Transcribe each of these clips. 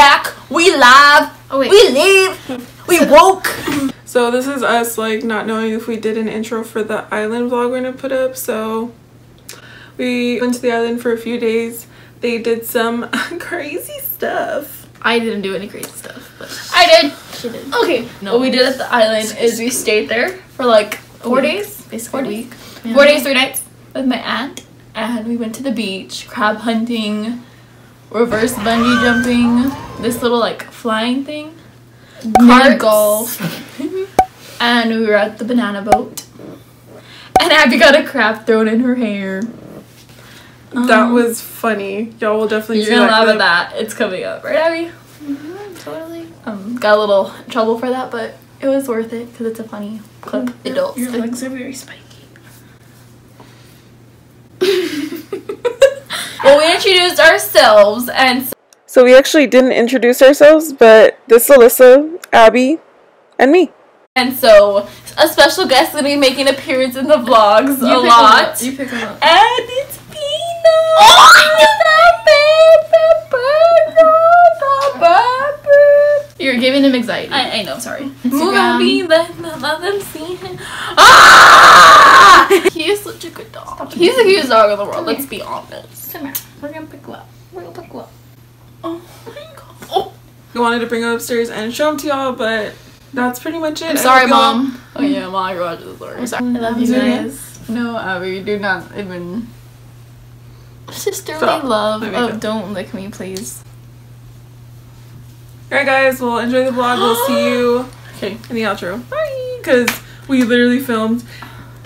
back. We live. Oh, wait. We live. We woke. So this is us like not knowing if we did an intro for the island vlog we're gonna put up. So we went to the island for a few days. They did some crazy stuff. I didn't do any crazy stuff, but I did. she did. Okay. No. What we did at the island is we stayed there for like four week. days. Basically Four a days. week. Four days, three nights with my aunt, and we went to the beach, crab hunting, reverse bungee jumping, this little like flying thing, Mini golf. and we were at the banana boat. And Abby got a crab thrown in her hair. that Um, was funny. Y'all will definitely You're see gonna that laugh at clip. that. It's coming up, right, Abby? Mhm, totally. Um, got a little trouble for that, but it was worth it because it's a funny clip. Adults. Your legs are very spiky. Well, we introduced ourselves, and so So we actually didn't introduce ourselves, but this is Alyssa, Abby, and me. and so a special guest is gonna be making an appearance in the vlogs a You pick 'em lot. up. You pick 'em up. And it's Peanut! Oh, You're giving him anxiety. I, I know, sorry. Instagram. Movie, let, let them see him. Ah! He is such a good dog. He's the cutest dog in the world, let's be honest. Come here. We're gonna pick you up. We're gonna pick you up. Oh my god. Oh, We wanted to bring him upstairs and show him to y'all, but that's pretty much it. I'm sorry, hope y'all- mom. oh yeah, mom, you're watching the story. I'm sorry. I love you Zoom guys. No, Abby, do not even. Sisterly Stop. love Let me oh, go. of don't lick me, please. Alright, guys, well, enjoy the vlog. We'll see you Okay. in the outro. Bye! Because we literally filmed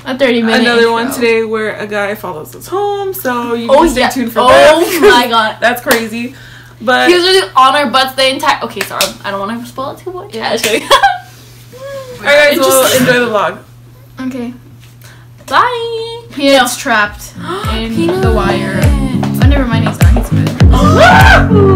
A 30 minute another one today where a guy follows us home, so you Oh, can stay yeah. tuned for oh that. my god. That's crazy. But He was really on our butts the entire. Okay, sorry. I don't want to spoil it too much. Yeah. Actually. alright, guys, well, Just- enjoy the vlog. okay. Bye. Peanut's trapped in Peanut. the wire. Oh, never mind. He's not. He's good.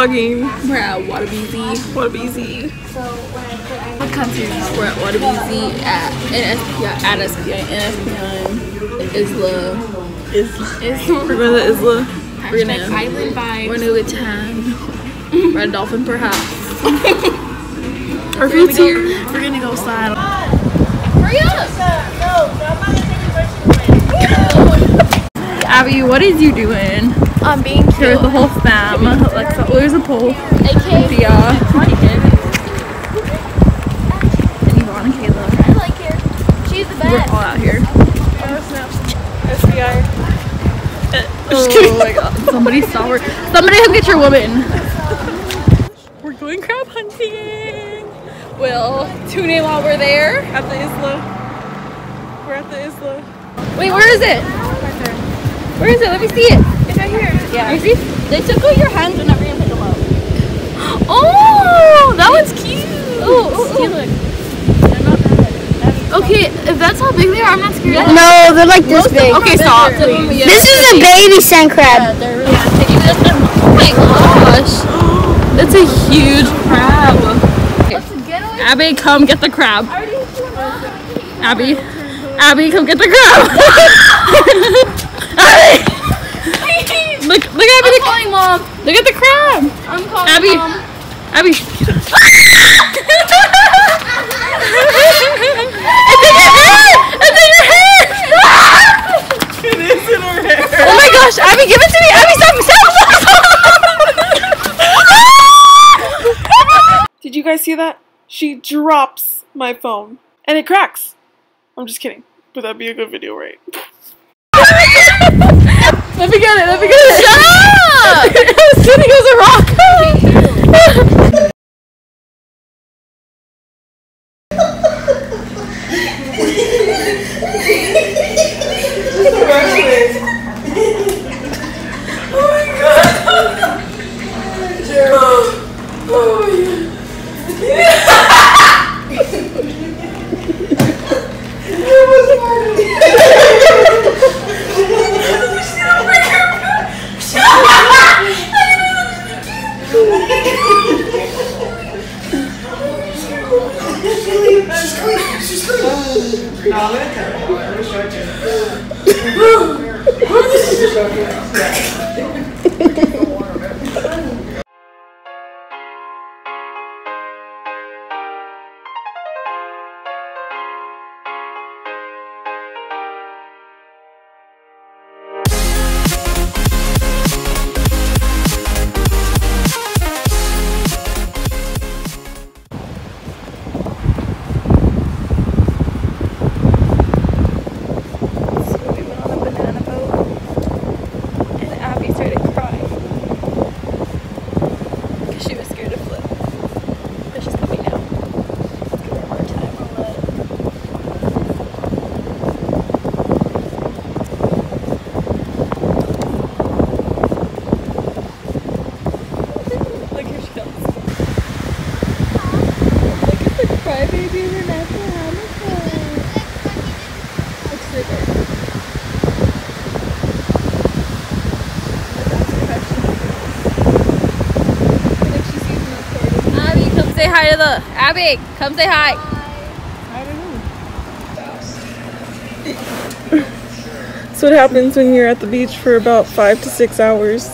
vlogging. We're at Wadabeezy. What a busy. What country? We're at Wadabeezy at NSPI at SPI NSPI Isla. Isla. We're going to Isla. We're gonna island vibes. We're gonna go tan. Red dolphin perhaps. Our food's here. We're gonna go slide. Hurry up. No, no, I'm not gonna take your Abby, what is you doing? I'm being Here with the whole fam. Alexa, oh, where's the pole? AK. Thea. And Yvonne and Kayla. I like her. She's the We're best. all out here. SPI. Oh my god. Somebody stop her. Somebody come get your woman. We're going crab hunting. We'll tune in while we're there. At the Isla. We're at the Isla. Wait, where is it? Where is it? Let me see it. It's right here. Yeah. You see? They took out your hands whenever you pick them up. Oh, that one's cute. Oh, see, look. Okay, if that's how big they are, I'm not scared. No, they're like this big. Okay, stop, please. This is a baby sand crab. They're really Oh my gosh. That's a huge crab. Abby, come get the crab. Abby. Abby, come get the crab. Abby. Look, look at Abby. I'm calling mom. Look at the crab. I'm calling Abby. mom. Abby. it's in your hair. It's in your hair. It is in her hair. Oh my gosh, Abby, give it to me. Abby, stop, stop, stop. Did you guys see that? She drops my phone and it cracks. I'm just kidding. But that'd be a good video, right? Oh Let me get it. Let me get it. Shut up. As soon as a rock. Shut She's clean. She's clean. no, I'm gonna tell her. I'm gonna show it to her. Say hi to the Abby. Come say hi. That's what happens when you're at the beach for about five to six hours.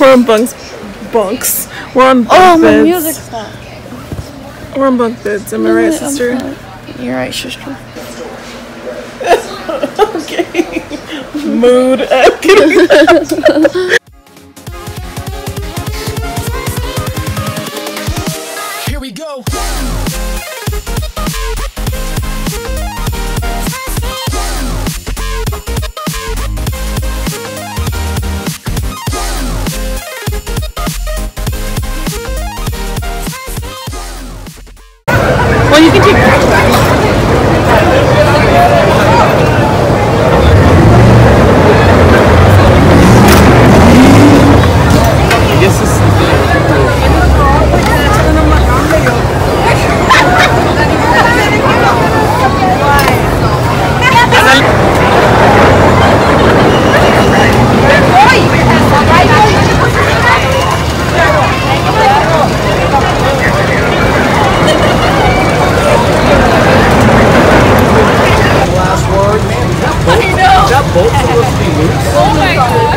We're on bunks. Bunks. We're on bunk Oh, beds. stopped. We're on bunk beds. Am I right, sister? You're right, sister. Okay. Mood. Here we go. well, you can take. Boat supposed to be loose? Oh my gosh.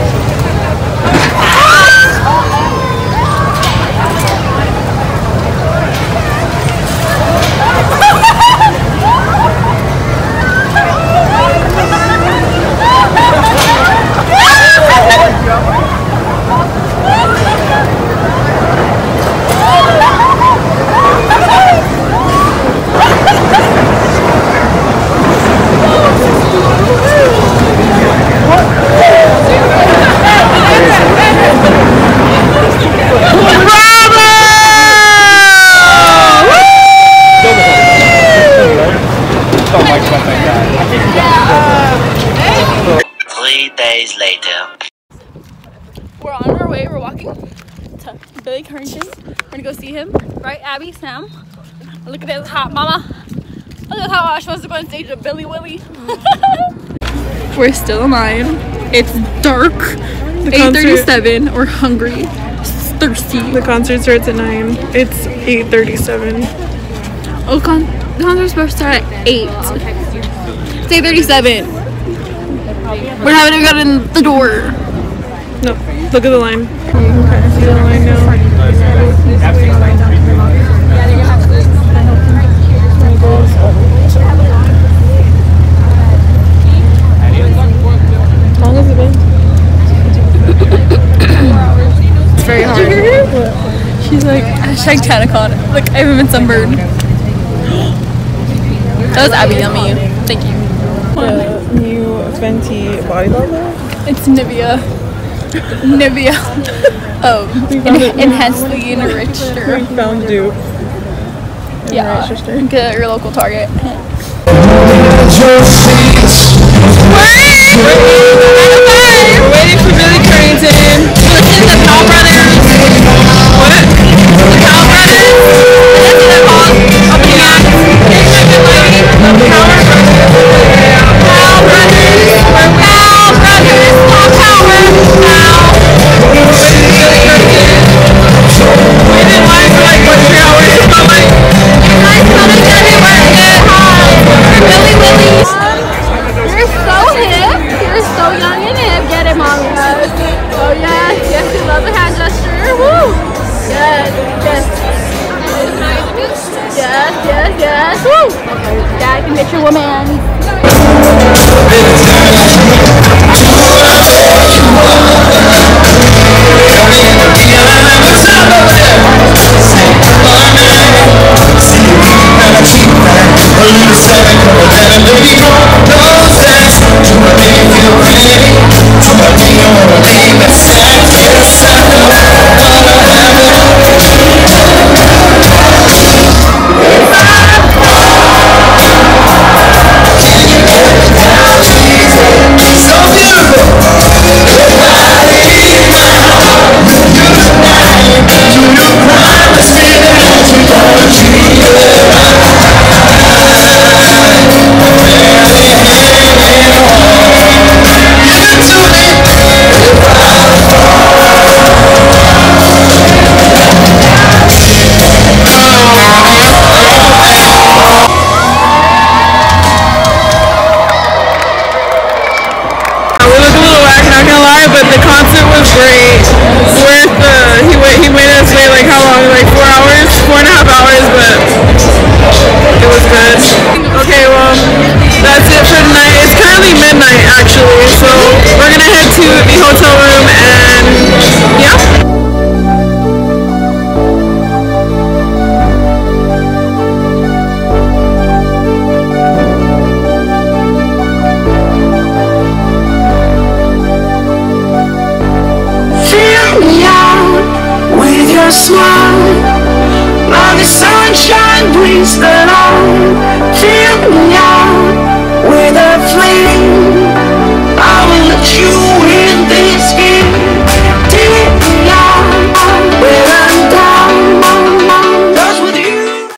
Three days later. We're on our way. We're walking to Billy Currington. We're gonna go see him. Right, Abby, Sam? Look at this hot mama. Look at how I was supposed to go on stage with Billy Willie. We're still in line. It's dark. 8:37. We're hungry. Thirsty. the concert starts at 9. It's 8.37. Oh, con- the concert's supposed to start at 8. It's 8:37. We're having to get in the door. No, look at the line. You of see the line now. How long has it been? It's very hard. She's like, hashtag Tanacon. Look, I haven't been sunburned. That was Abby, me. Thank you. New Fenty Body Lava. It's Nivea. Nivea. Oh, en- enhancedly enriched. We found dupe. yeah, get at your local Target. We're waiting for Billy Currington. Listen to the Powell Brothers. What? The Powell Brothers. Listen to them all. Up in the act. Beleza. smile. Now the sunshine brings the light. Fill.